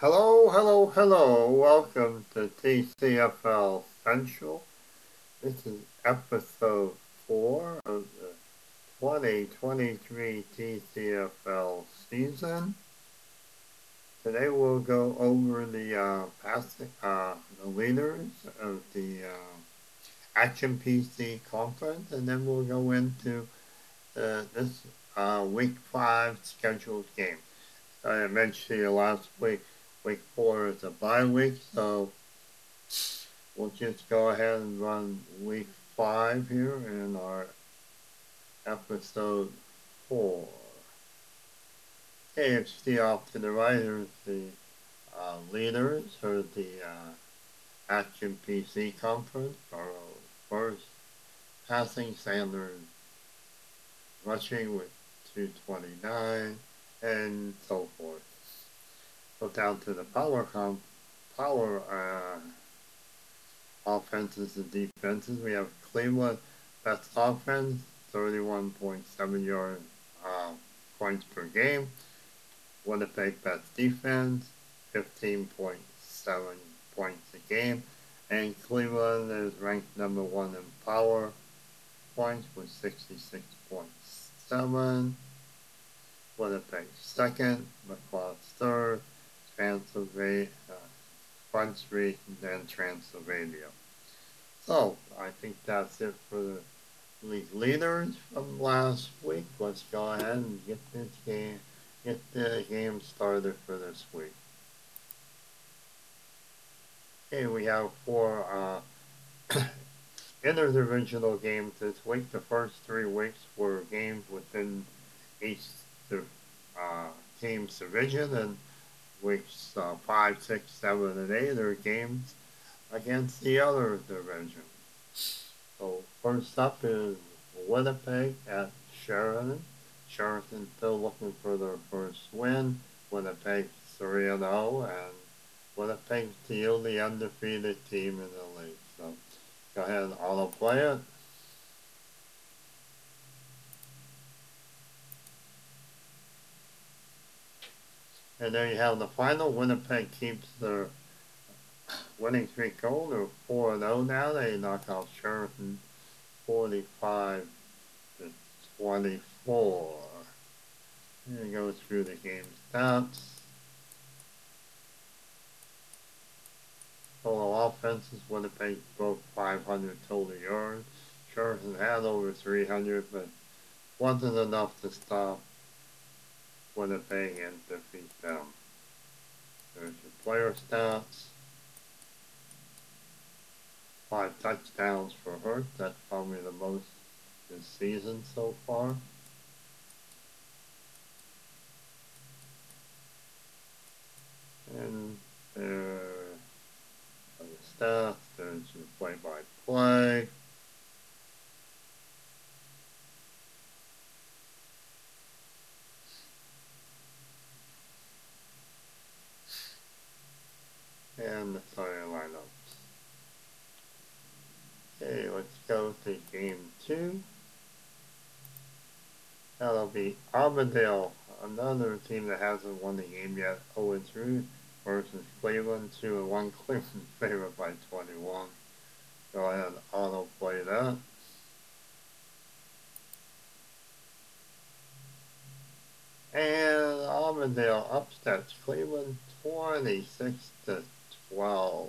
Hello, hello, hello. Welcome to TCFL Central. This is episode 4 of the 2023 TCFL season. Today we'll go over the uh, passing, uh, the leaders of the uh, Action PC conference, and then we'll go into uh, this uh, week five scheduled game. I mentioned to you last week week four is a bye week, so we'll just go ahead and run week five here in our episode four. KFC off to the right is the uh, leaders for the uh, Action PC conference. Our first passing Sanders rushing with 229 and so forth go down to the power comp, power uh, offenses and defenses. We have Cleveland best offense, 31.7 yard uh, points per game. Winnipeg best defense, 15.7 points a game. And Cleveland is ranked number one in power points with 66.7. Winnipeg second, McLeod third, Transylvania, uh, Street, and then Transylvania. So, I think that's it for the league leaders from last week. Let's go ahead and get this game, get the game started for this week. Okay, we have four uh, interdivisional games this week. The first three weeks were games within each uh, team's division, and weeks uh, 5, 6, 7, and 8 are games against the other division. So first up is Winnipeg at Sheridan. Sheridan still looking for their first win. Winnipeg 3-0 and Winnipeg still the undefeated team in the league. So go ahead and auto play it. And there you have the final. Winnipeg keeps their winning streak going. They're 4 0 now. They knock out Sheridan 45 to 24. And go through the game stats. Total offenses, Winnipeg broke 500 total yards. Sheridan had over 300, but wasn't enough to stop Winnipeg and defeat them. There's your player stats. Five touchdowns for Hurt. That's probably the most this season so far. And there are the stats. There's your play-by-play. -play. And the starting lineups. Okay, let's go to game two. That'll be Armadale, another team that hasn't won the game yet, 0-3 versus Cleveland, 2-1 Cleveland favored by 21. Go ahead and auto play that. And Armadale upsets Cleveland 26 to Wow.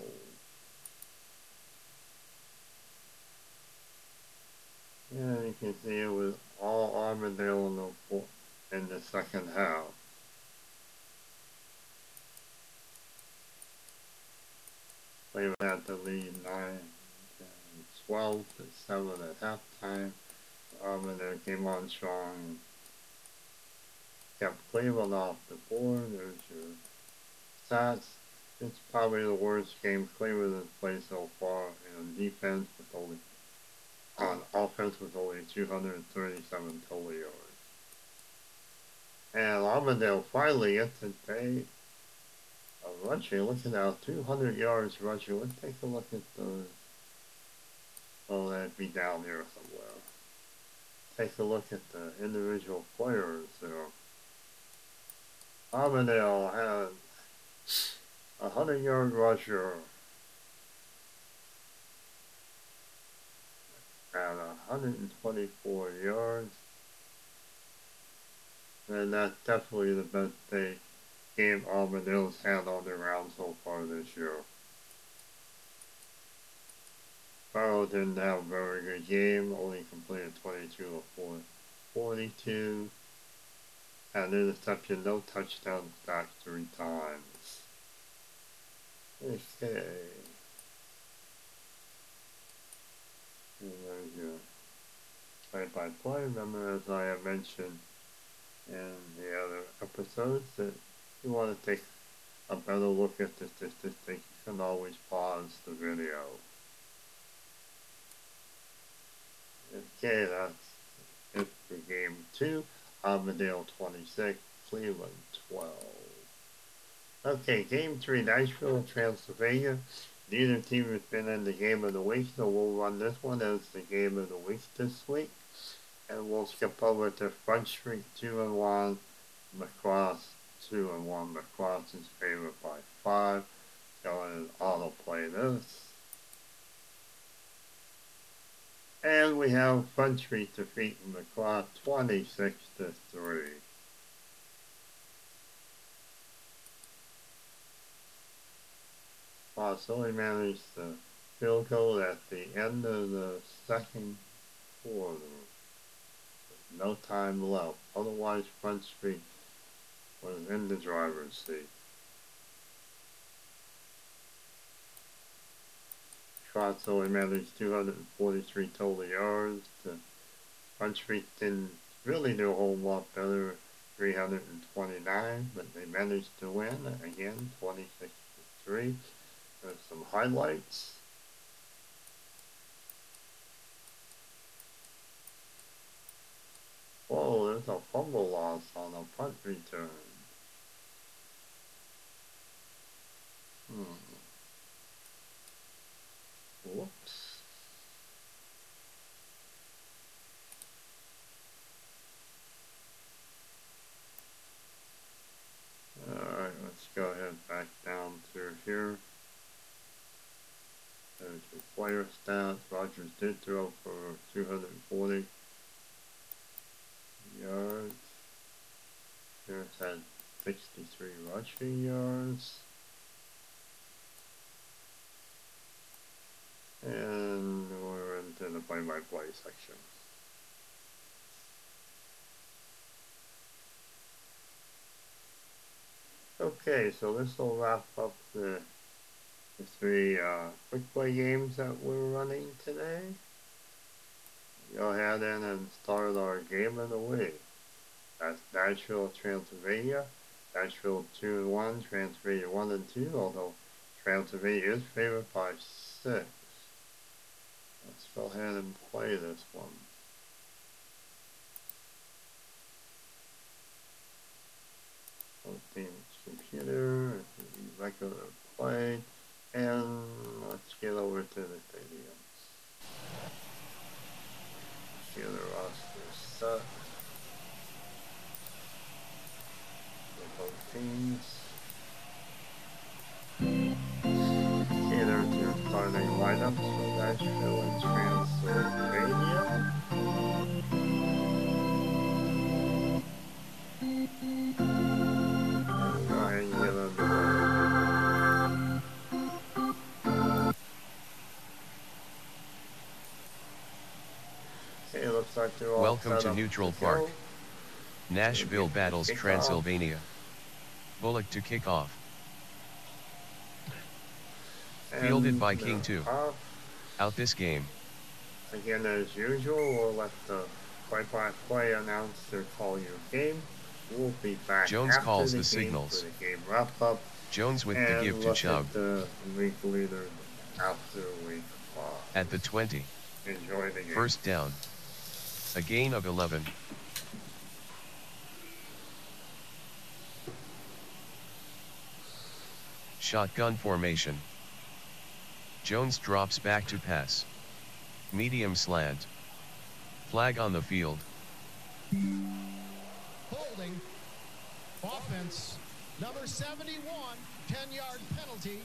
Yeah, you can see it was all Armadale in the, in the second half. They Cleveland had to lead 9 12 to 7 at halftime. Armadale came on strong kept Cleveland off the board. There's your stats. It's probably the worst game Cleveland has played so far in defense with only on offense with only 237 total yards. And Armadale finally gets a day of rushing. Looking at 200 yards rushing. Let's take a look at the. Oh, that'd be down here somewhere. Take a look at the individual players there. Armadale had a hundred yard rusher at 124 yards. And that's definitely the best day game Hills had on the round so far this year. Farrell didn't have a very good game, only completed 22 of 42. Had an interception, no touchdown, sacked three times. Okay. And there's your play-by-play. Remember, as I have mentioned in the other episodes, that you want to take a better look at the statistics, you can always pause the video. Okay, that's it for game two. Armadale 26, Cleveland 12. Okay, game three, Nashville, Transylvania. Neither team has been in the game of the week, so we'll run this one as the game of the week this week. And we'll skip over to Front Street 2 and 1, McCross 2 and 1. McCross is favored by 5. Go ahead and autoplay this. And we have Front Street defeating McCross 26 to 3. Barcelona managed the field goal at the end of the second quarter. No time left. Otherwise, Front Street was in the driver's seat. Shots only managed 243 total yards. Front Street didn't really do a whole lot better, 329, but they managed to win again, 26 to 3. There's some highlights. Whoa, there's a fumble loss on a punt return. Hmm. Whoops. Alright, let's go ahead back down through here. Player stats. Rogers did throw for 240 yards. Harris had 63 rushing yards. And we're into the play-by-play section. Okay, so this will wrap up the the three uh, quick play games that we're running today. Go ahead in and start our game of the week. That's Nashville, Transylvania. Nashville 2 and 1, Transylvania 1 and 2, although Transylvania is favored by 6. Let's go ahead and play this one. Open computer, regular play. And let's get over to the stadium. See the roster set. For both teams. Okay, there's your starting lineup for Nashville and Transylvania. Like Welcome to Neutral. Park. Nashville battles Kick off. Transylvania. Bullock to kick off. Fielded And by King two. off. Out this game. Again, as usual, we'll let the play-by-play announcer call your game. We'll be back Jones after calls the, the game signals. for the game wrap-up Jones with the give to Chubb. at the week leader after week. At the 20. Enjoy the game. First down. A gain of 11. Shotgun formation. Jones drops back to pass. Medium slant. Flag on the field. holding, offense, Number 71, 10-yard penalty.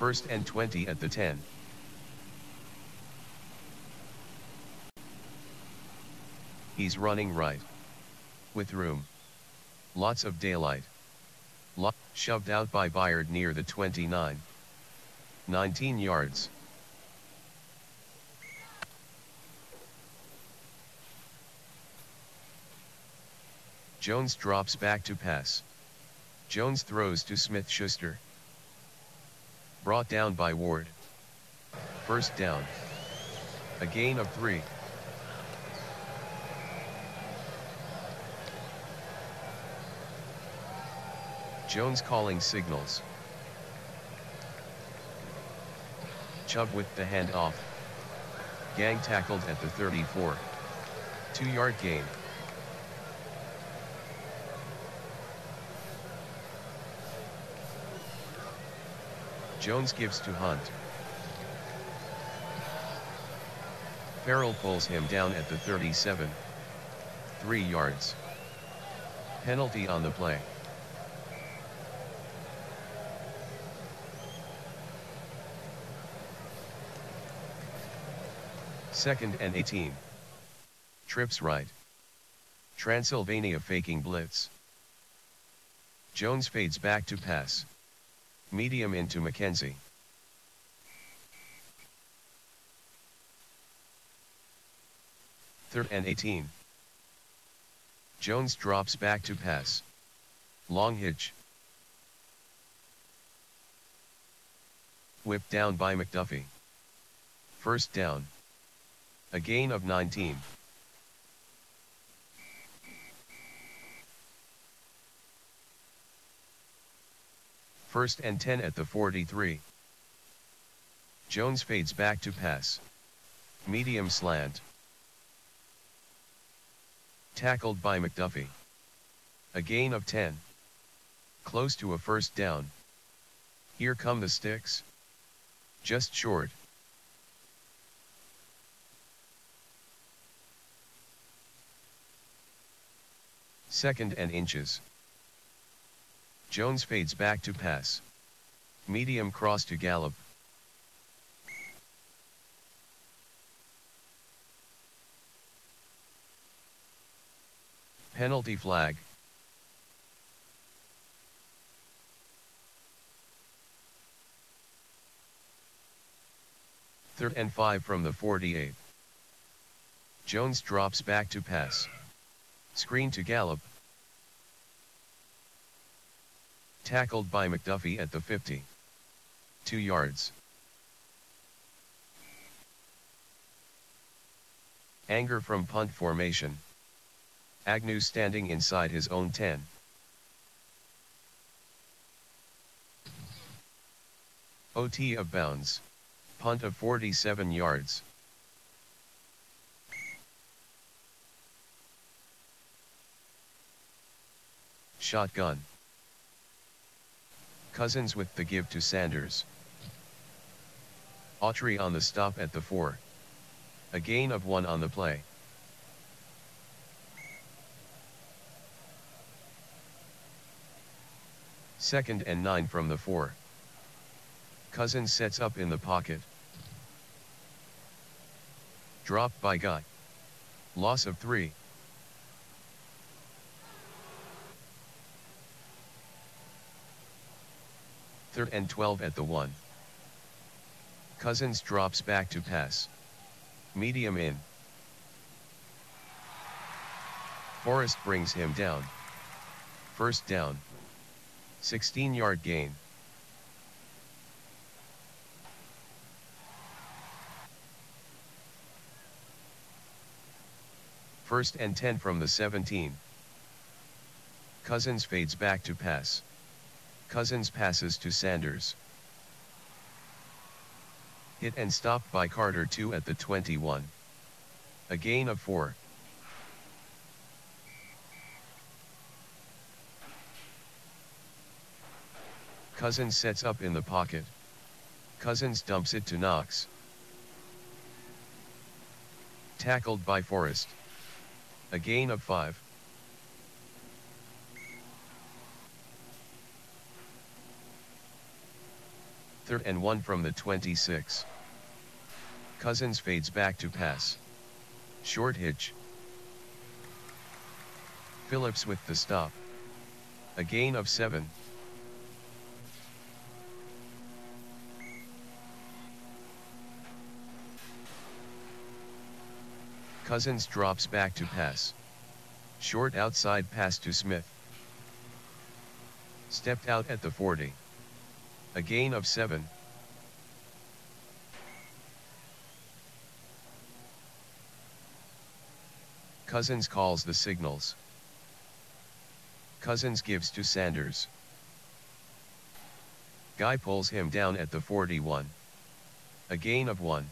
First and 20 at the 10. He's running right. With room. Lots of daylight. Shoved out by Byard near the 29. 19 yards. Jones drops back to pass. Jones throws to Smith-Schuster. Brought down by Ward. First down. A gain of three. Jones calling signals. Chubb with the handoff. Gang tackled at the 34. Two-yard gain. Jones gives to Hunt. Farrell pulls him down at the 37. 3 yards. Penalty on the play. Second and 18. Trips right. Transylvania faking blitz. Jones fades back to pass. Medium into McKenzie. Third and 18. Jones drops back to pass. Long hitch. Whipped down by McDuffie. First down. A gain of 19. First and 10 at the 43. Jones fades back to pass. Medium slant. Tackled by McDuffie. A gain of 10. Close to a first down. Here come the sticks. Just short. Second and inches. Jones fades back to pass. Medium cross to Gallup. Penalty flag. Third and 5 from the 48. Jones drops back to pass. Screen to Gallup. Tackled by McDuffie at the 50. 2 yards. Anger from punt formation. Agnew standing inside his own 10. OT of bounds. Punt of 47 yards. Shotgun. Cousins with the give to Sanders. Autry on the stop at the 4. A gain of 1 on the play. Second and 9 from the 4. Cousins sets up in the pocket. Drop by Guy. Loss of 3. Third and 12 at the 1. Cousins drops back to pass. Medium in. Forrest brings him down. First down. 16 yard gain. First and 10 from the 17. Cousins fades back to pass. Cousins passes to Sanders. Hit and stopped by Carter 2 at the 21. A gain of 4. Cousins sets up in the pocket. Cousins dumps it to Knox. Tackled by Forrest. A gain of 5. And 1 from the 26. Cousins fades back to pass. Short hitch. Phillips with the stop. A gain of 7. Cousins drops back to pass. Short outside pass to Smith. Stepped out at the 40. A gain of 7. Cousins calls the signals. Cousins gives to Sanders. Guy pulls him down at the 41. A gain of 1.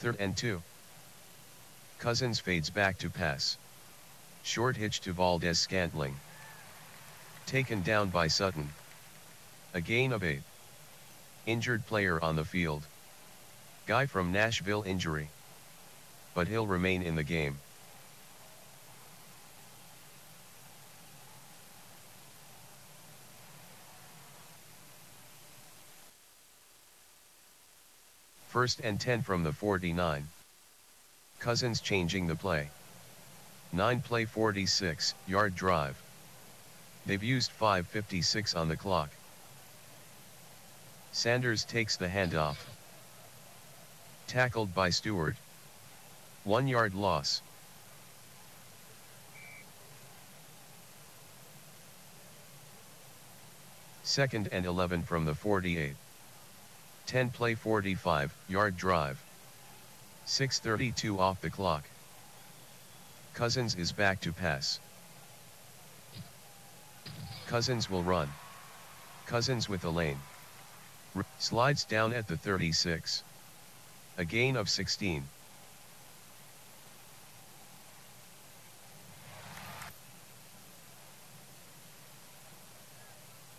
Third and 2. Cousins fades back to pass. Short hitch to Valdes Scantling. Taken down by Sutton. A gain of 8. Injured player on the field. Guy from Nashville injury. But he'll remain in the game. First and 10 from the 49. Cousins changing the play. 9 play 46 yard drive. They've used 5.56 on the clock. Sanders takes the handoff. Tackled by Stewart. One yard loss. Second and 11 from the 48. 10 play 45 yard drive. 6.32 off the clock. Cousins is back to pass. Cousins will run. Cousins with a lane. R slides down at the 36. A gain of 16.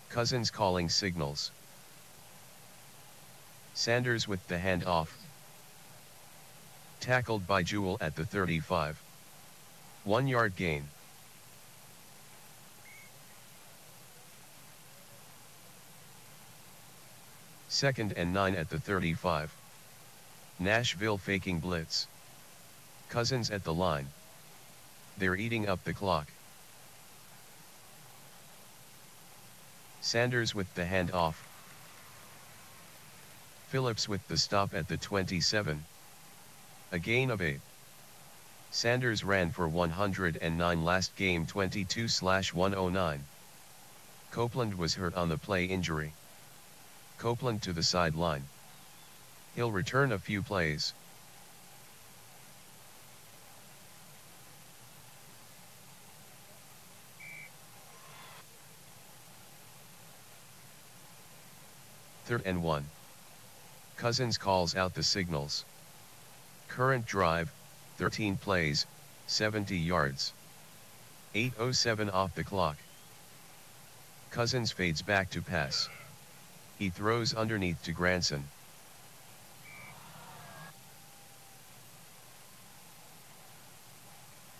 Cousins calling signals. Sanders with the handoff. Tackled by Jewell at the 35. One yard gain. Second and 9 at the 35. Nashville faking blitz. Cousins at the line. They're eating up the clock. Sanders with the handoff. Phillips with the stop at the 27. A gain of 8. Sanders ran for 109 last game 22-109. Copeland was hurt on the play injury. Copeland to the sideline. He'll return a few plays. Third and 1. Cousins calls out the signals. Current drive, 13 plays, 70 yards. 8.07 off the clock. Cousins fades back to pass. He throws underneath to Granson.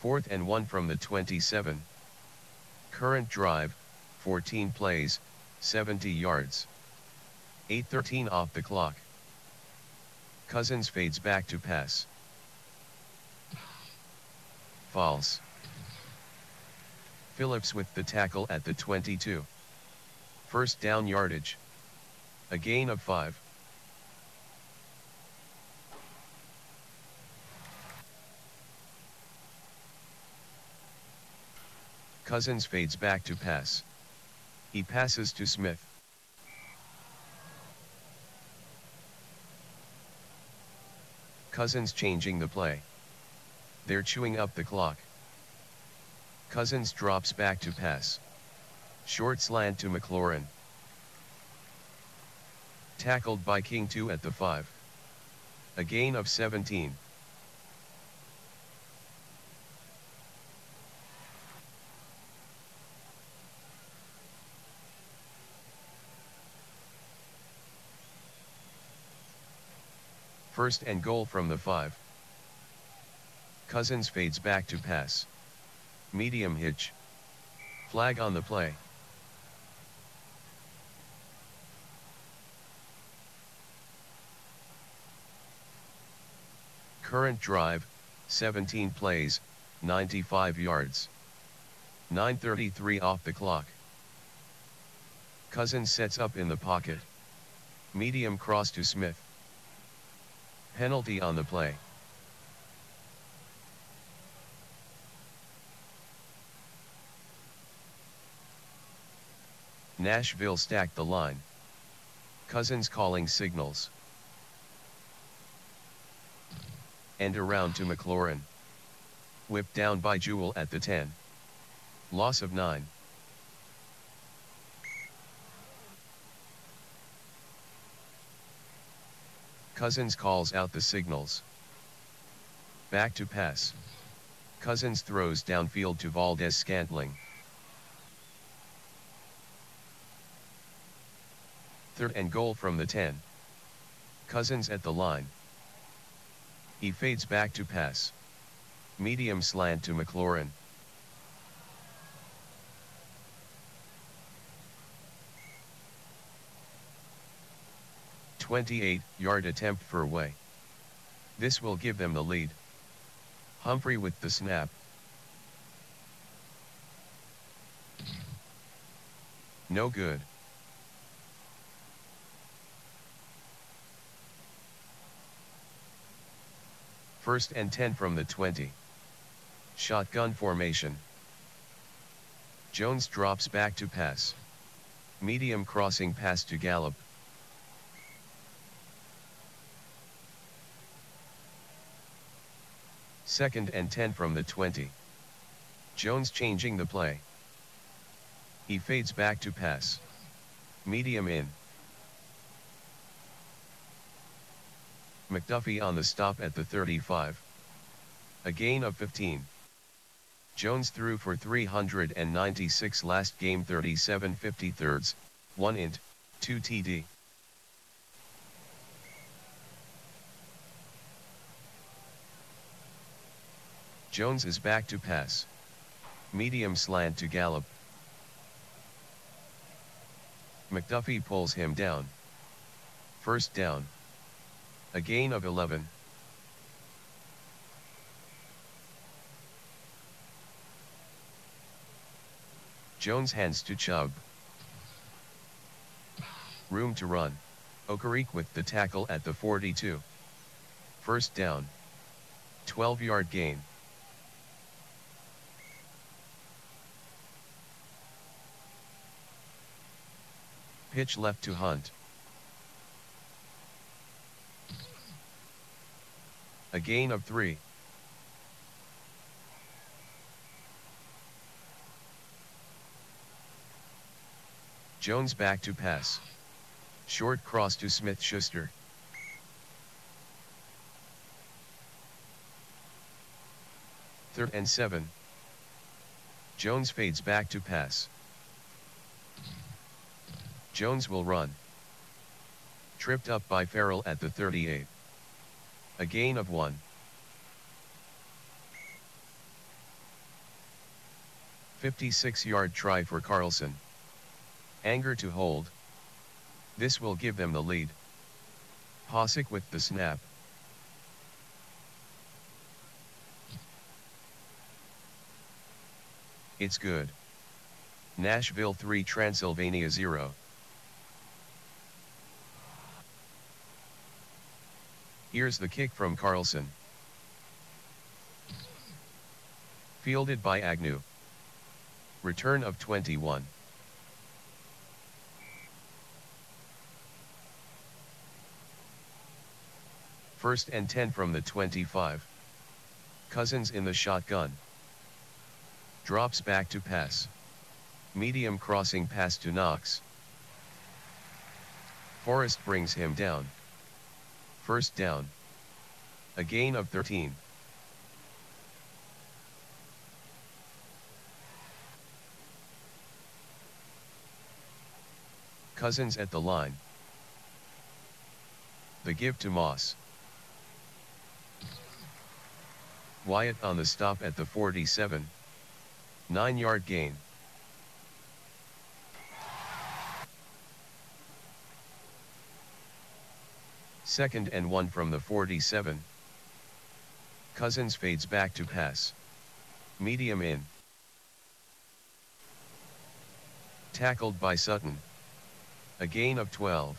Fourth and 1 from the 27. Current drive, 14 plays, 70 yards. 8.13 off the clock. Cousins fades back to pass. False. Phillips with the tackle at the 22. First down yardage. A gain of 5. Cousins fades back to pass. He passes to Smith. Cousins changing the play. They're chewing up the clock. Cousins drops back to pass. Short slant to McLaurin. Tackled by King 2 at the 5. A gain of 17. First and goal from the 5. Cousins fades back to pass. Medium hitch. Flag on the play. Current drive, 17 plays, 95 yards. 9.33 off the clock. Cousins sets up in the pocket. Medium cross to Smith. Penalty on the play. Nashville stacked the line. Cousins calling signals. And around to McLaurin. Whipped down by Jewell at the 10. Loss of 9. Cousins calls out the signals. Back to pass. Cousins throws downfield to Valdes Scantling. Third and goal from the 10. Cousins at the line. He fades back to pass. Medium slant to McLaurin. Twenty-eight yard attempt for away. This will give them the lead. Humphrey with the snap. No good. First and 10 from the 20. Shotgun formation. Jones drops back to pass. Medium crossing pass to Gallup. Second and 10 from the 20. Jones changing the play. He fades back to pass. Medium in. McDuffie on the stop at the 35. A gain of 15. Jones threw for 396 last game 37 53rds, 1 int, 2 TD. Jones is back to pass. Medium slant to Gallup. McDuffie pulls him down. First down. A gain of 11. Jones hands to Chubb. Room to run. Okereke with the tackle at the 42. First down. 12 yard gain. Pitch left to Hunt. A gain of 3. Jones back to pass. Short cross to Smith Schuster. Third and 7. Jones fades back to pass. Jones will run. Tripped up by Farrell at the 38. A gain of 1. Fifty-six yard try for Carlson. Anger to hold. This will give them the lead. Posick with the snap. It's good. Nashville 3 Transylvania 0. Here's the kick from Carlson. Fielded by Agnew. Return of 21. First and 10 from the 25. Cousins in the shotgun. Drops back to pass. Medium crossing pass to Knox. Forrest brings him down. First down. A gain of 13. Cousins at the line. The give to Moss. Wyatt on the stop at the 47. 9 yard gain. Second and 1 from the 47. Cousins fades back to pass. Medium in. Tackled by Sutton. A gain of 12.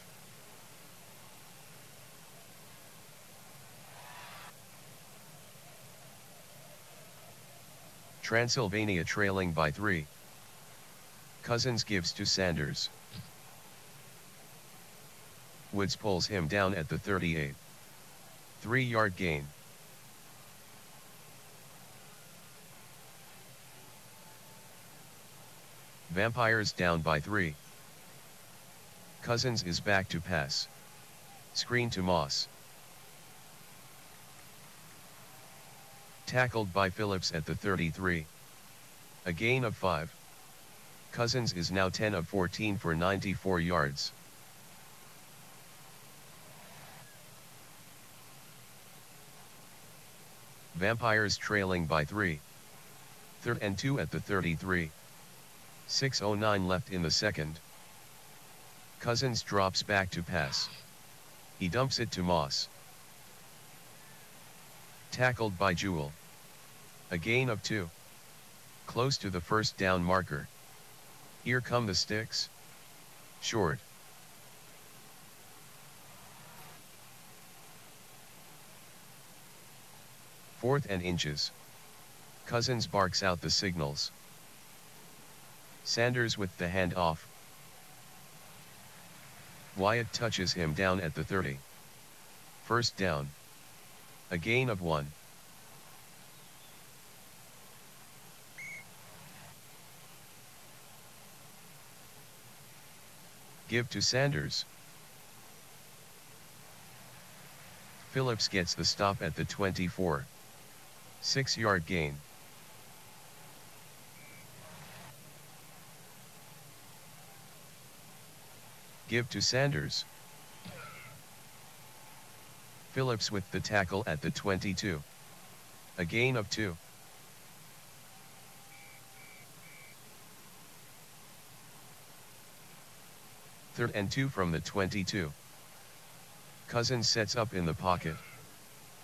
Transylvania trailing by 3. Cousins gives to Sanders. Woods pulls him down at the 38. 3 yard gain. Vampires down by 3. Cousins is back to pass. Screen to Moss. Tackled by Phillips at the 33. A gain of 5. Cousins is now 10 of 14 for 94 yards. Vampires trailing by 3. Third and 2 at the 33. 6.09 left in the second. Cousins drops back to pass. He dumps it to Moss. Tackled by Jewell. A gain of 2. Close to the first down marker. Here come the sticks. Short. Fourth and inches. Cousins barks out the signals. Sanders with the hand off. Wyatt touches him down at the 30. First down. A gain of 1. Give to Sanders. Phillips gets the stop at the 24. 6 yard gain. Give to Sanders. Phillips with the tackle at the 22. A gain of 2. Third and 2 from the 22. Cousins sets up in the pocket.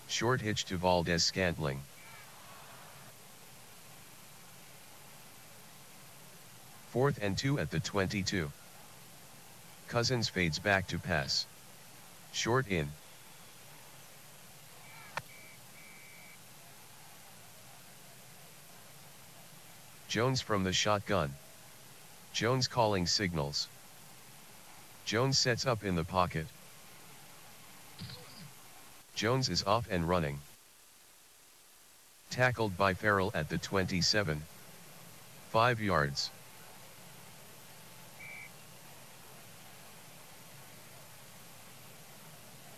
Short hitch to Valdes Scantling. Fourth and 2 at the 22. Cousins fades back to pass. Short in. Jones from the shotgun. Jones calling signals. Jones sets up in the pocket. Jones is off and running. Tackled by Farrell at the 27. 5 yards.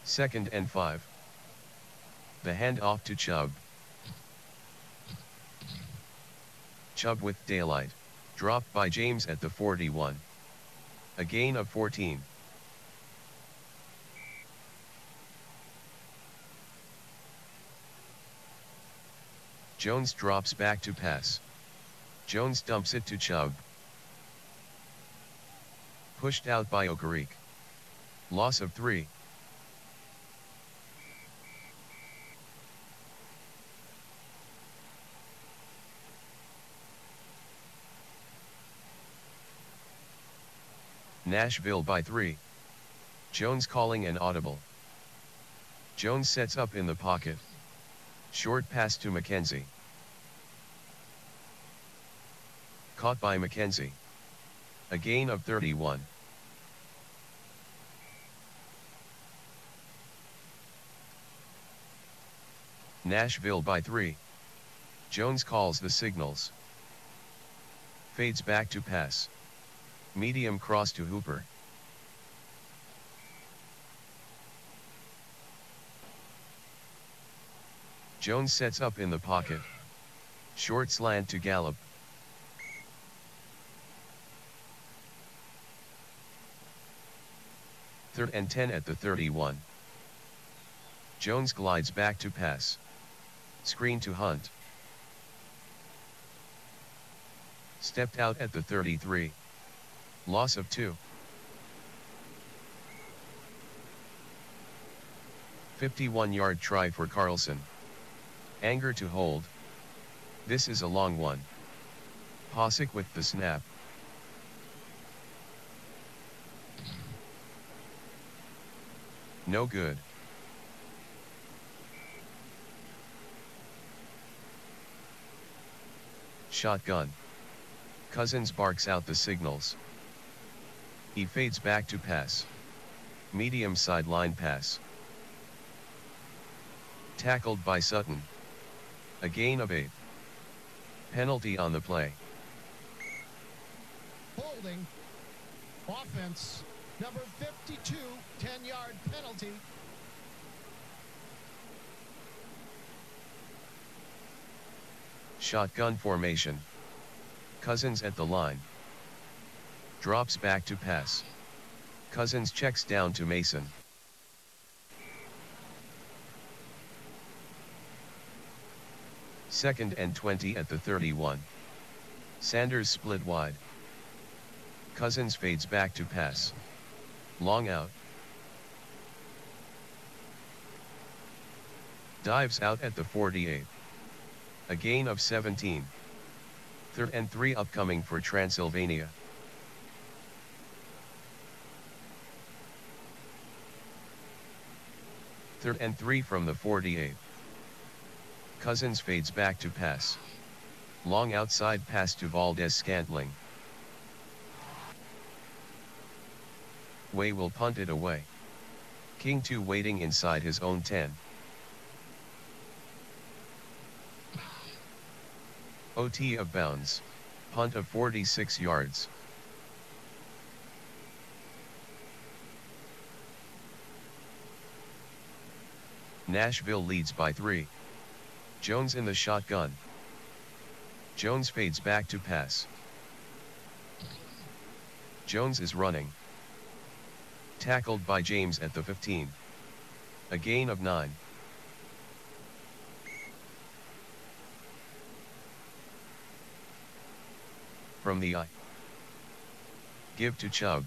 Second and 5. The hand off to Chubb. Chubb with daylight. Dropped by James at the 41. A gain of 14. Jones drops back to pass. Jones dumps it to Chubb. Pushed out by Okereke. Loss of 3. Nashville by 3. Jones calling an audible. Jones sets up in the pocket. Short pass to McKenzie. Caught by McKenzie. A gain of 31. Nashville by 3. Jones calls the signals. Fades back to pass. Medium cross to Hooper. Jones sets up in the pocket. Short slant to Gallup. Third and 10 at the 31. Jones glides back to pass. Screen to Hunt. Stepped out at the 33. Loss of 2. 51 yard try for Carlson. Anger to hold. This is a long one. Posick with the snap. No good. Shotgun. Cousins barks out the signals. He fades back to pass. Medium sideline pass. Tackled by Sutton. A gain of 8. Penalty on the play. Holding. Offense. Number 52, 10 yard penalty. Shotgun formation. Cousins at the line. Drops back to pass. Cousins checks down to Mason. Second and 20 at the 31. Sanders split wide. Cousins fades back to pass. Long out. Dives out at the 48. A gain of 17. Third and 3 upcoming for Transylvania. And 3 from the 48. Cousins fades back to pass. Long outside pass to Valdes Scantling. Way will punt it away. King 2 waiting inside his own 10. OT of bounds. Punt of 46 yards. Nashville leads by 3. Jones in the shotgun. Jones fades back to pass. Jones is running. Tackled by James at the 15. A gain of 9. From the eye. Give to Chubb.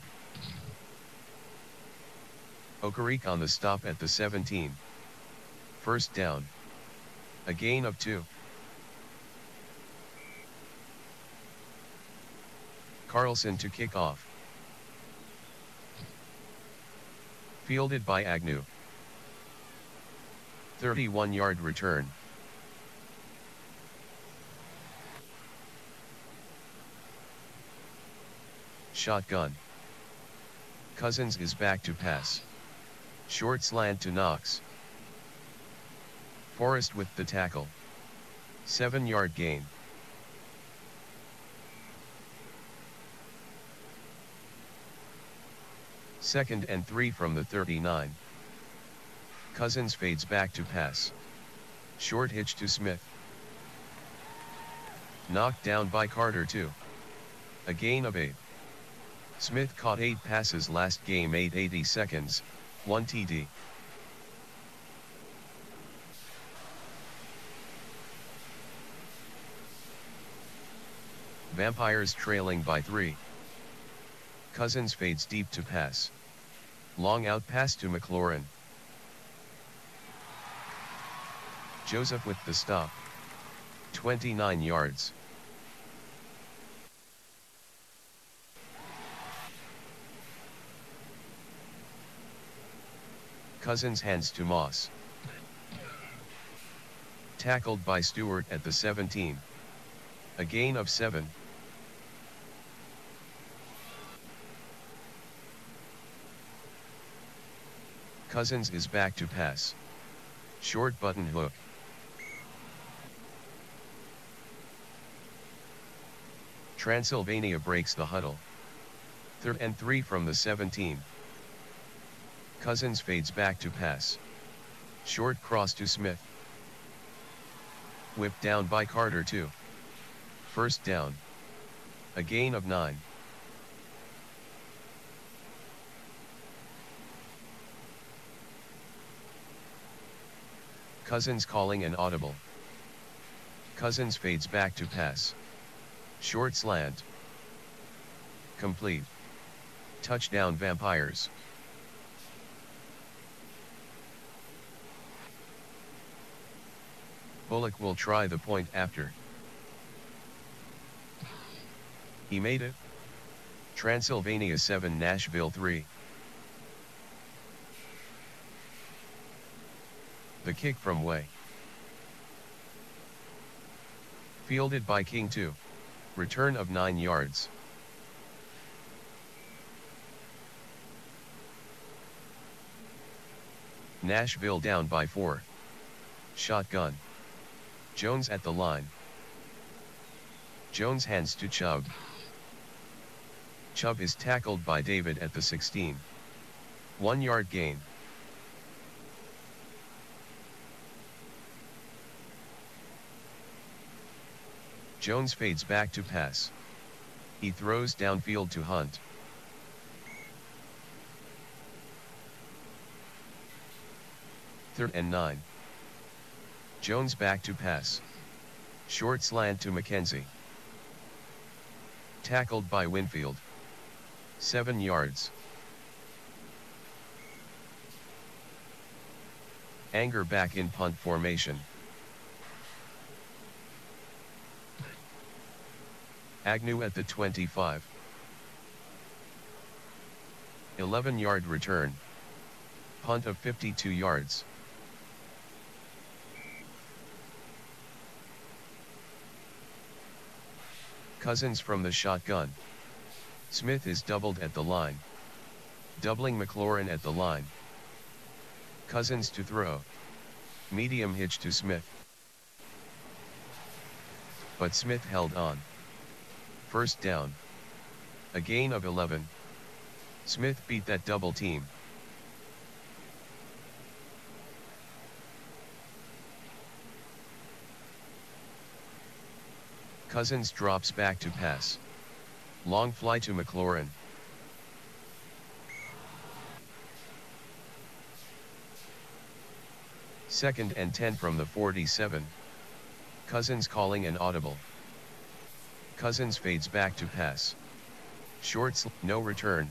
Okereke on the stop at the 17. First down. A gain of 2. Carlson to kick off. Fielded by Agnew. 31 yard return. Shotgun. Cousins is back to pass. Short slant to Knox. Forrest with the tackle. 7 yard gain. Second and 3 from the 39. Cousins fades back to pass. Short hitch to Smith. Knocked down by Carter 2. A gain of 8. Smith caught 8 passes last game 880 seconds, 1 TD. Vampires trailing by 3. Cousins fades deep to pass. Long out pass to McLaurin. Joseph with the stop. 29 yards. Cousins hands to Moss. Tackled by Stewart at the 17. A gain of 7. Cousins is back to pass. Short button hook. Transylvania breaks the huddle. Third and 3 from the 17. Cousins fades back to pass. Short cross to Smith. Whipped down by Carter 2. First down. A gain of 9. Cousins calling an audible. Cousins fades back to pass. Short slant. Complete. Touchdown Vampires. Bullock will try the point after. He made it. Transylvania 7 Nashville 3. The kick from Way. Fielded by King 2. Return of 9 yards. Nashville down by 4. Shotgun. Jones at the line. Jones hands to Chubb. Chubb is tackled by David at the 16. 1 yard gain. Jones fades back to pass. He throws downfield to Hunt. Third and 9. Jones back to pass. Short slant to McKenzie. Tackled by Winfield. 7 yards. Anger back in punt formation. Agnew at the 25. 11 yard return. Punt of 52 yards. Cousins from the shotgun. Smith is doubled at the line. Doubling McLaurin at the line. Cousins to throw. Medium hitch to Smith. But Smith held on. First down. A gain of 11. Smith beat that double team. Cousins drops back to pass. Long fly to McLaurin. Second and 10 from the 47. Cousins calling an audible. Cousins fades back to pass. Shorts, no return.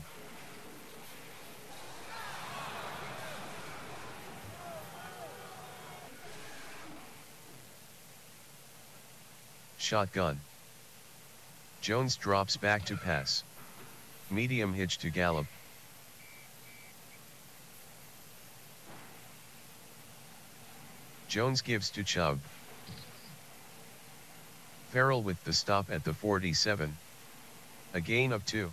Shotgun. Jones drops back to pass. Medium hitch to Gallup. Jones gives to Chubb. Farrell with the stop at the 47. A gain of 2.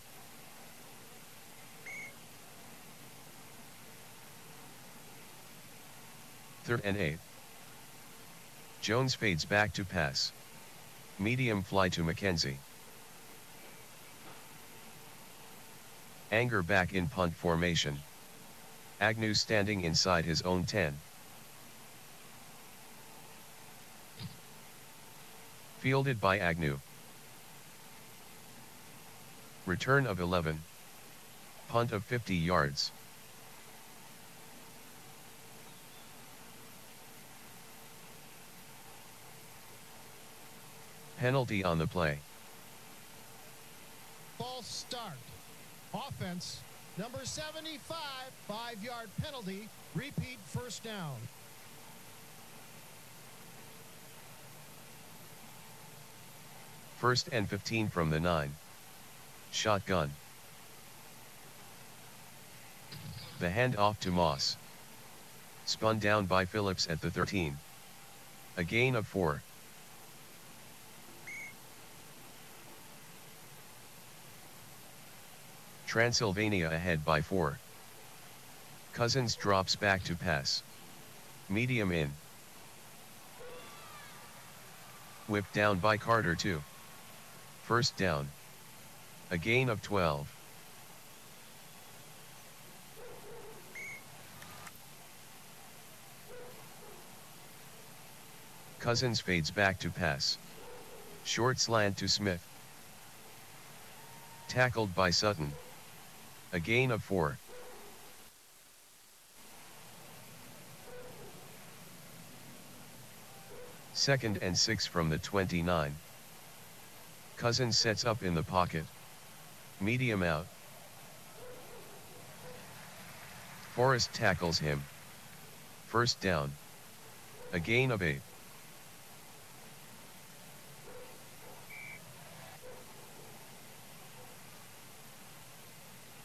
Third and 8. Jones fades back to pass. Medium fly to McKenzie. Anger back in punt formation. Agnew standing inside his own 10. Fielded by Agnew. Return of 11. Punt of 50 yards. Penalty on the play. False start. Offense, number 75, five-yard penalty. Repeat first down. First and 15 from the 9. Shotgun. The hand off to Moss. Spun down by Phillips at the 13. A gain of 4. Transylvania ahead by 4. Cousins drops back to pass. Medium in. Whipped down by Carter 2. First down. A gain of 12. Cousins fades back to pass. Short slant to Smith. Tackled by Sutton. A gain of 4. Second and 6 from the 29. Cousins sets up in the pocket. Medium out. Forrest tackles him. First down. A gain of 8.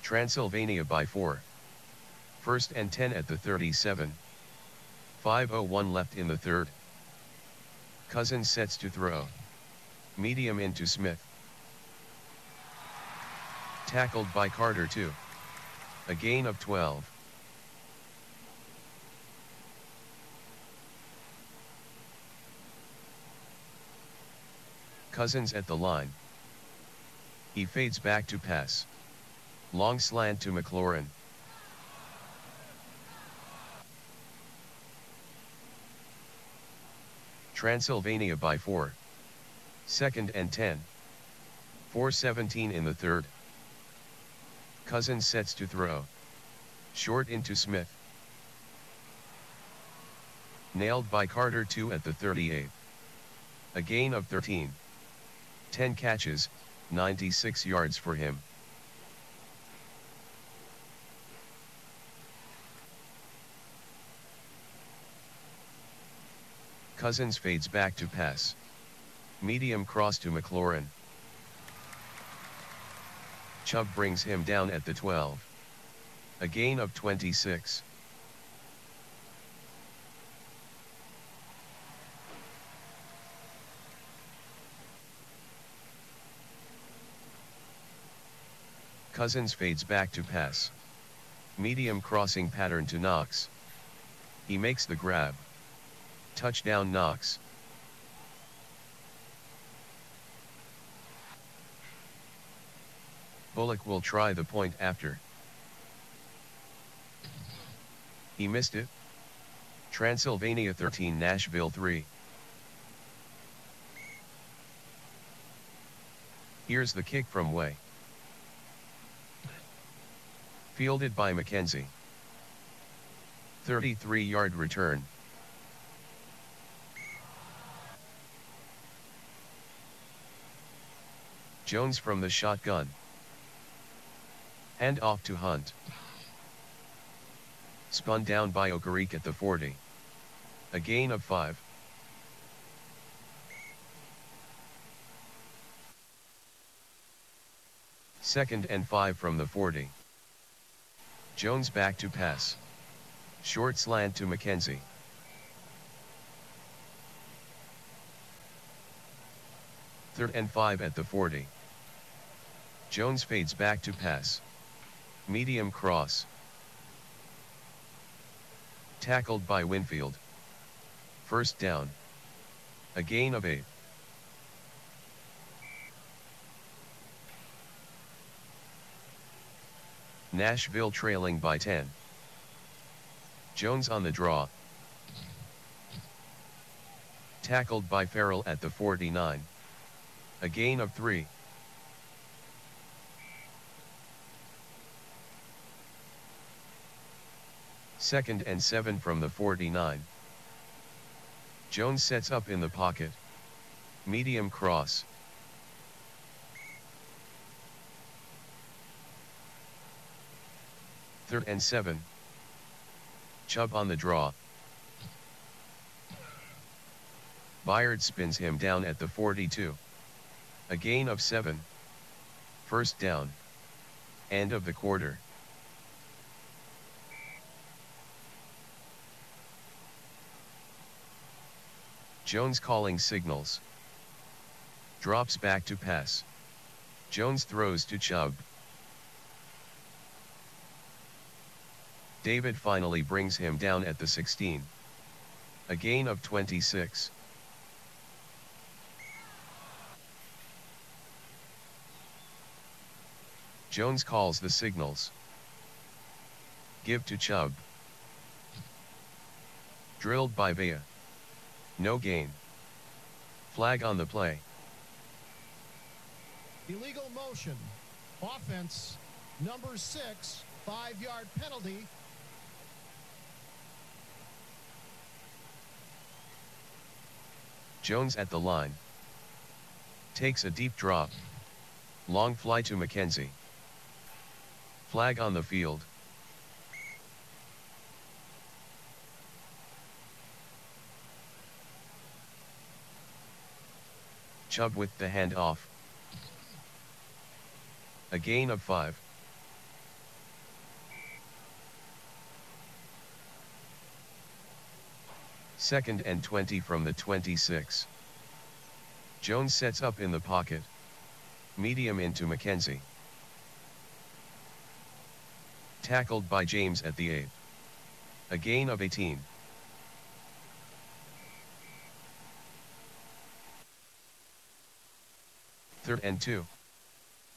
Transylvania by 4. First and 10 at the 37. 5.01 left in the third. Cousins sets to throw. Medium into Smith. Tackled by Carter 2. A gain of 12. Cousins at the line. He fades back to pass. Long slant to McLaurin. Transylvania by 4. Second and 10. 417 in the third. Cousins sets to throw. Short into Smith. Nailed by Carter 2 at the 38. A gain of 13. 10 catches, 96 yards for him. Cousins fades back to pass. Medium cross to McLaurin. Chubb brings him down at the 12. A gain of 26. Cousins fades back to pass. Medium crossing pattern to Knox. He makes the grab. Touchdown Knox. Bullock will try the point after. He missed it. Transylvania 13 Nashville 3. Here's the kick from Way. Fielded by McKenzie. 33 yard return. Jones from the shotgun. Hand off to Hunt. Spun down by Okereke at the 40. A gain of 5. Second and 5 from the 40. Jones back to pass. Short slant to McKenzie. Third and 5 at the 40. Jones fades back to pass. Medium cross. Tackled by Winfield. First down. A gain of 8. Nashville trailing by 10. Jones on the draw. Tackled by Farrell at the 49. A gain of 3. Second and 7 from the 49. Jones sets up in the pocket. Medium cross. Third and 7. Chubb on the draw. Byard spins him down at the 42. A gain of 7. First down. End of the quarter. Jones calling signals. Drops back to pass. Jones throws to Chubb. David finally brings him down at the 16. A gain of 26. Jones calls the signals. Give to Chubb. Drilled by Bea. No gain. Flag on the play. Illegal motion. Offense. Number six. Five yard penalty. Jones at the line. Takes a deep drop. Long fly to McKenzie. Flag on the field. Chubb with the hand off. A gain of 5. Second and 20 from the 26. Jones sets up in the pocket. Medium into McKenzie. Tackled by James at the 8. A gain of 18. And 2.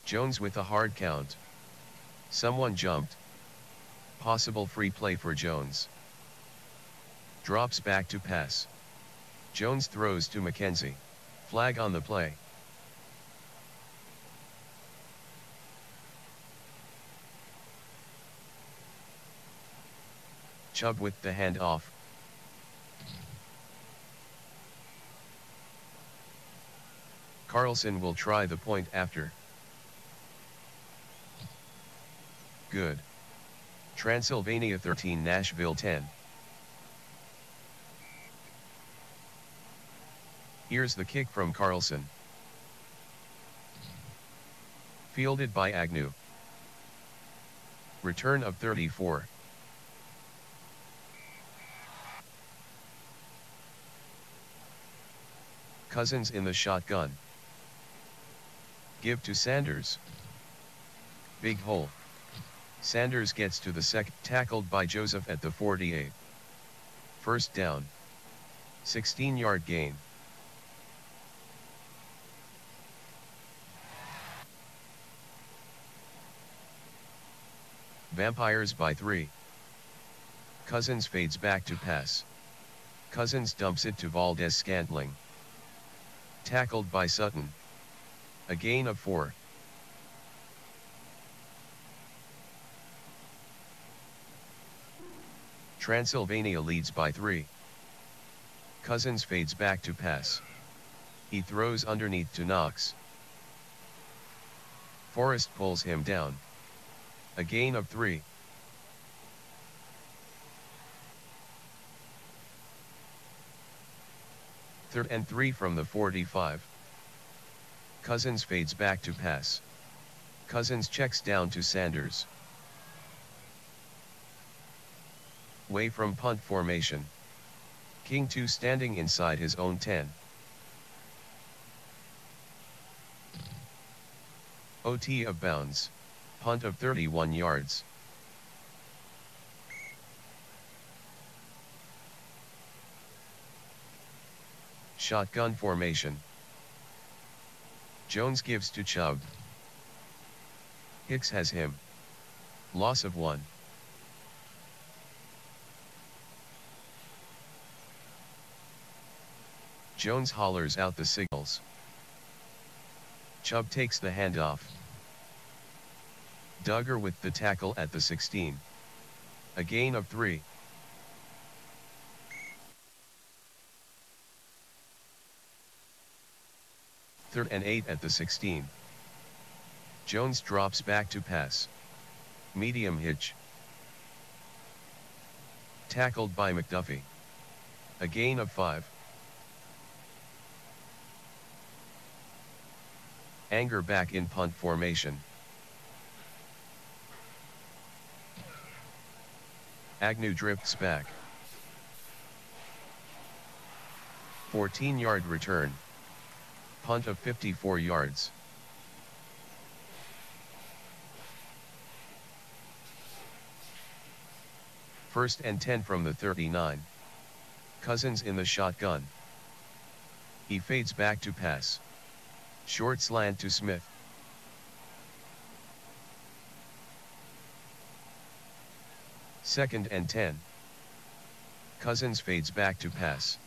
Jones with a hard count. Someone jumped. Possible free play for Jones. Drops back to pass. Jones throws to McKenzie. Flag on the play. Chubb with the hand off. Carlson will try the point after. Good. Transylvania 13 Nashville 10. Here's the kick from Carlson. Fielded by Agnew. Return of 34. Cousins in the shotgun. Give to Sanders. Big hole. Sanders gets to the sec, tackled by Joseph at the 48. First down. 16 yard gain. Vampires by 3. Cousins fades back to pass. Cousins dumps it to Valdes Scantling. Tackled by Sutton. A gain of 4. Transylvania leads by 3. Cousins fades back to pass. He throws underneath to Knox. Forrest pulls him down. A gain of 3. Third and 3 from the 45. Cousins fades back to pass. Cousins checks down to Sanders. Way from punt formation. King 2 standing inside his own 10. OT of bounds punt of 31 yards. Shotgun formation. Jones gives to Chubb. Hicks has him. Loss of 1. Jones hollers out the signals. Chubb takes the handoff. Dugger with the tackle at the 16. A gain of 3. Third and 8 at the 16. Jones drops back to pass. Medium hitch. Tackled by McDuffie. A gain of 5. Anger back in punt formation. Agnew drifts back. 14 yard return. Punt of 54 yards. First and 10 from the 39. Cousins in the shotgun. He fades back to pass. Short slant to Smith. Second and 10. Cousins fades back to pass.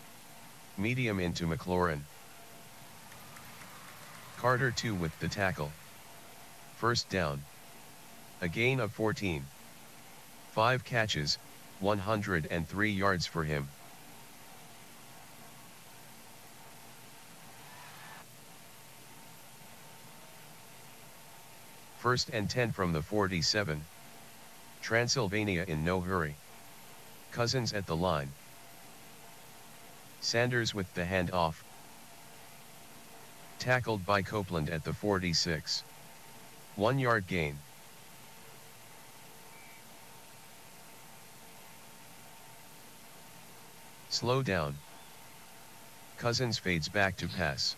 Medium into McLaurin. Carter 2 with the tackle. First down. A gain of 14. 5 catches, 103 yards for him. First and 10 from the 47. Transylvania in no hurry. Cousins at the line. Sanders with the handoff. Tackled by Copeland at the 46. One yard gain. Slow down. Cousins fades back to pass.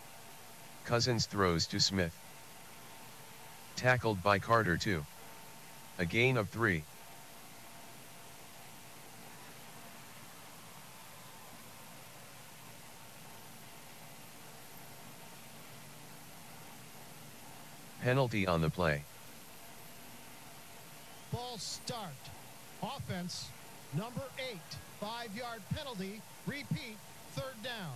Cousins throws to Smith. Tackled by Carter 2. A gain of 3. Penalty on the play. Ball start. Offense, number eight. Five yard penalty. Repeat, third down.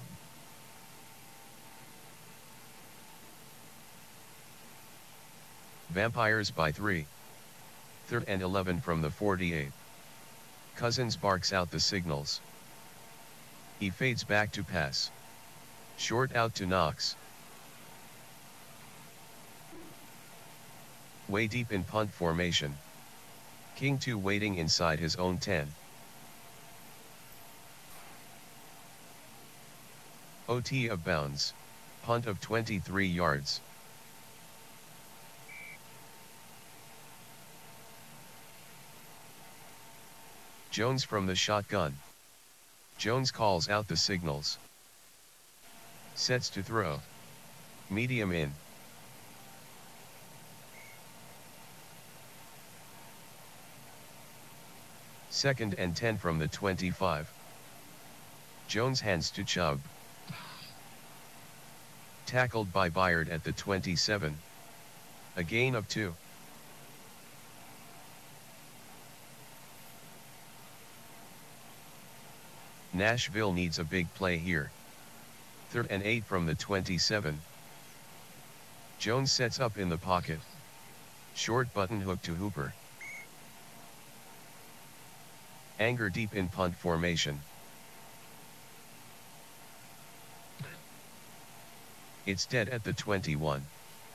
Vampires by 3. Third and 11 from the 48. Cousins barks out the signals. He fades back to pass. Short out to Knox. Way deep in punt formation. King 2 waiting inside his own 10. OT of bounds. Punt of 23 yards. Jones from the shotgun. Jones calls out the signals. Sets to throw. Medium in. Second and 10 from the 25. Jones hands to Chubb. Tackled by Byard at the 27. A gain of 2. Nashville needs a big play here. Third and 8 from the 27. Jones sets up in the pocket. Short button hook to Hooper. Anger deep in punt formation. It's dead at the 21.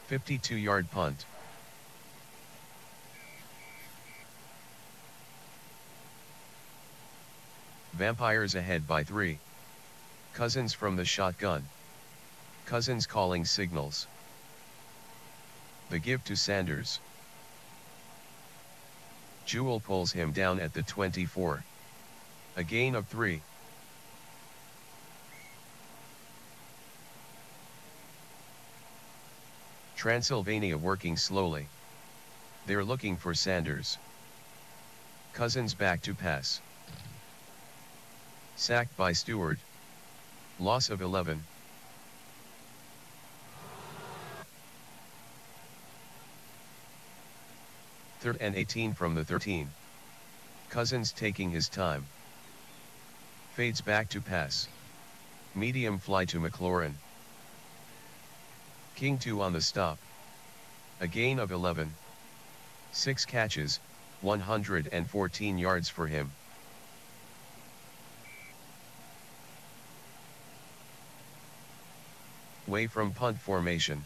52 yard punt. Vampires ahead by 3. Cousins from the shotgun. Cousins calling signals. The give to Sanders. Jewell pulls him down at the 24. A gain of 3. Transylvania working slowly. They're looking for Sanders. Cousins back to pass. Sacked by Stewart. Loss of 11. Third and 18 from the 13. Cousins taking his time. Fades back to pass. Medium fly to McLaurin. King 2 on the stop. A gain of 11. 6 catches, 114 yards for him. Way from punt formation.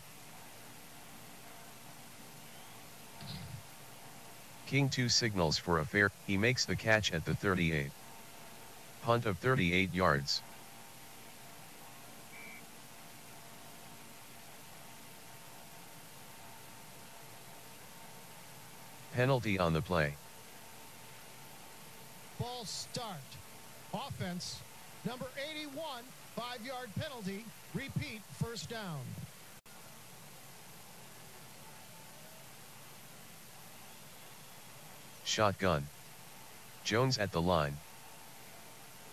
King 2 signals for a fair, he makes the catch at the 38. Punt of 38 yards. Penalty on the play. Ball start. Offense, number 81, five yard penalty. Repeat, first down. Shotgun. Jones at the line.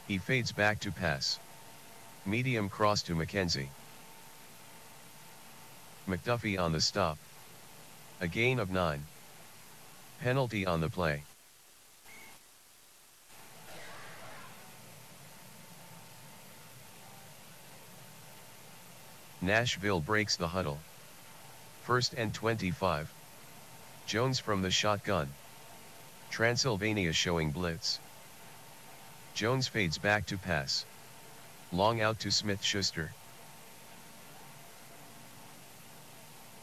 He fades back to pass. Medium cross to McKenzie. McDuffie on the stop. A gain of 9. Penalty on the play. Nashville breaks the huddle. First and 25. Jones from the shotgun. Transylvania showing blitz. Jones fades back to pass. Long out to Smith Schuster.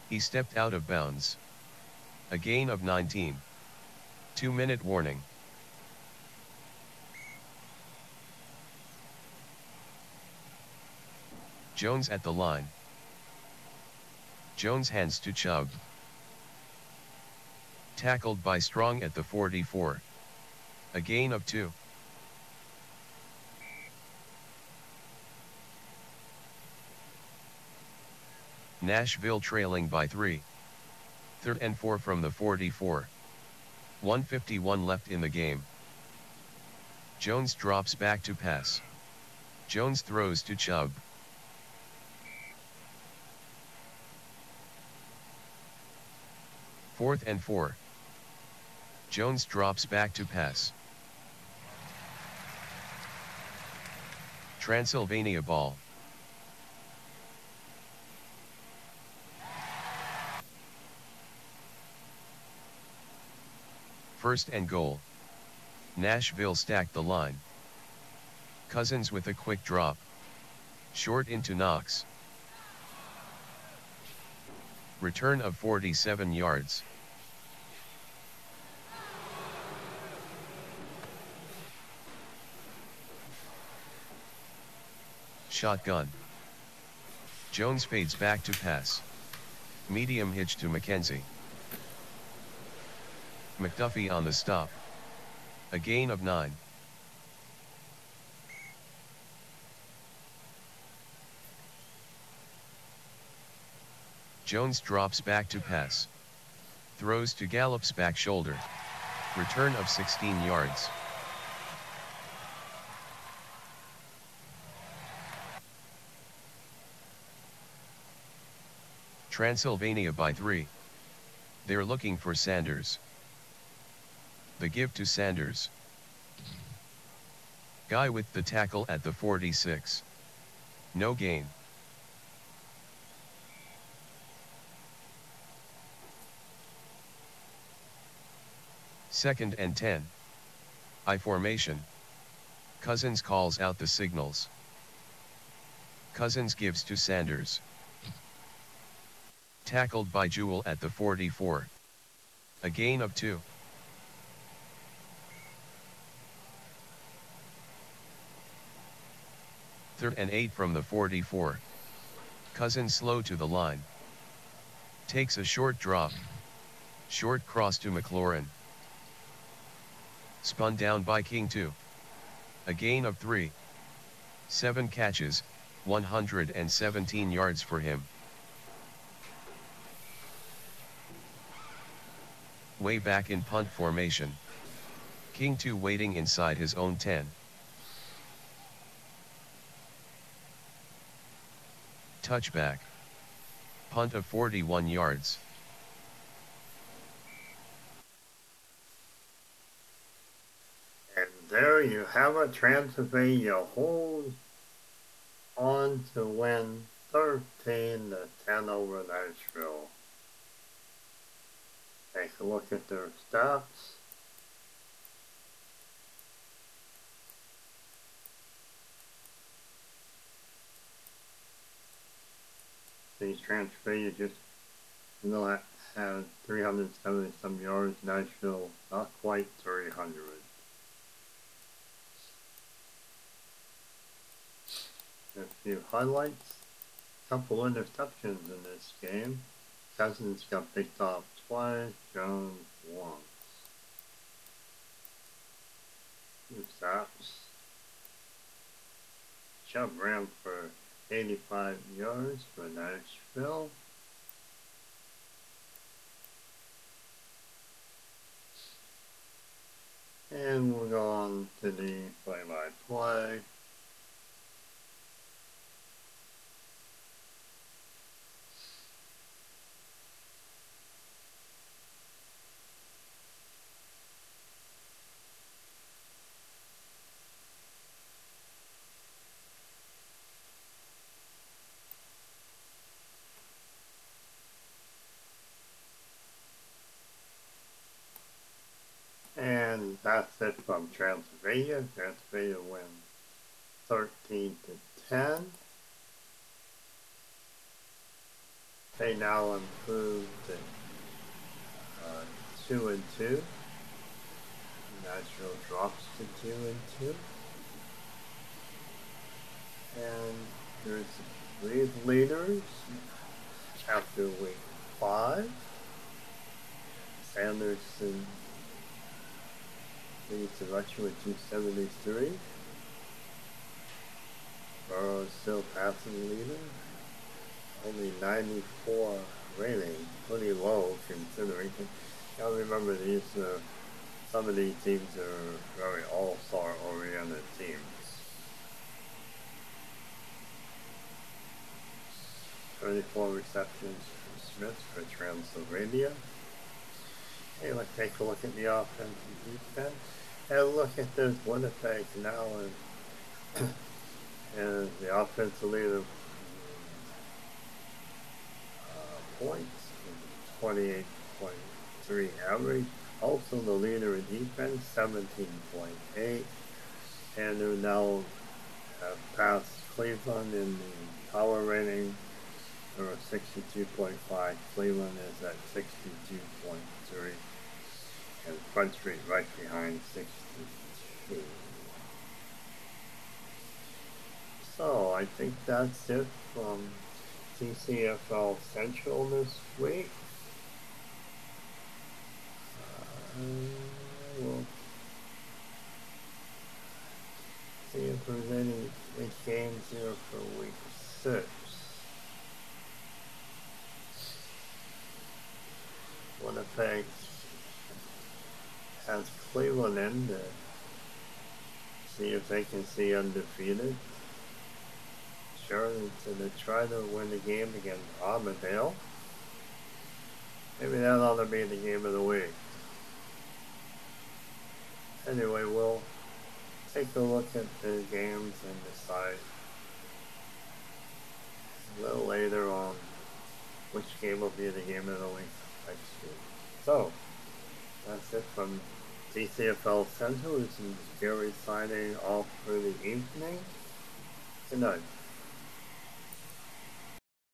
He stepped out of bounds. A gain of 19. 2 minute warning. Jones at the line. Jones hands to Chubb. Tackled by Strong at the 44. A gain of 2. Nashville trailing by 3. Third and 4 from the 44. 151 left in the game. Jones drops back to pass. Jones throws to Chubb. Fourth and 4. Jones drops back to pass. Transylvania ball. First and goal. Nashville stacked the line. Cousins with a quick drop. Short into Knox. Return of 47 yards. Shotgun. Jones fades back to pass. Medium hitch to McKenzie. McDuffie on the stop. A gain of 9. Jones drops back to pass. Throws to Gallup's back shoulder. Return of 16 yards. Transylvania by 3. They're looking for Sanders. The give to Sanders. Guy with the tackle at the 46. No gain. Second and 10. I formation. Cousins calls out the signals. Cousins gives to Sanders. Tackled by Jewell at the 44. A gain of 2. Third and 8 from the 44. Cousin slow to the line. Takes a short drop. Short cross to McLaurin. Spun down by King 2. A gain of 3. 7 catches, 117 yards for him. Way back in punt formation. King 2 waiting inside his own 10. touchback. Punt of 41 yards. And there you have it. Transylvania holds on to win 13 to 10 over Nashville. Take a look at their stats. these transfer just you know I had 370 some yards, Nashville not quite 300. A few highlights, couple interceptions in this game. Cousins got picked off twice, Jones once. Two stops. Chubb ran for 85 yards for Nashville. And we'll go on to the play-by-play. -play. And that's it from Transylvania. Transylvania wins 13 to 10. They now improved the uh, two and two. Nashville drops to two and two. And there's three leaders after week five. Sanderson the Russian with 273. Burrow still passing leader. Only 94 rating, pretty low considering. Now remember these, uh, some of these teams are very all-star oriented teams. 34 receptions for Smith for Transylvania. Hey, let's take a look at the offense and defense. And look at this Winnipeg now and, and the offensive leader uh, points, 28.3 average. Also the leader in defense, 17.8. And they're now have passed Cleveland in the power rating they are 62.5. Cleveland is at 62.3. And Front Street right behind 62. So I think that's it from TCFL Central this week. Uh, we'll see if there's any games here for week six. Winnipeg has Cleveland in to see if they can see undefeated. Charlotte to try to win the game against Armadale. Maybe that ought to be the game of the week. Anyway, we'll take a look at the games and decide a little later on which game will be the game of the week. I should. So, that's it from TCFL Central. This is Gary signing off for the evening. Good night.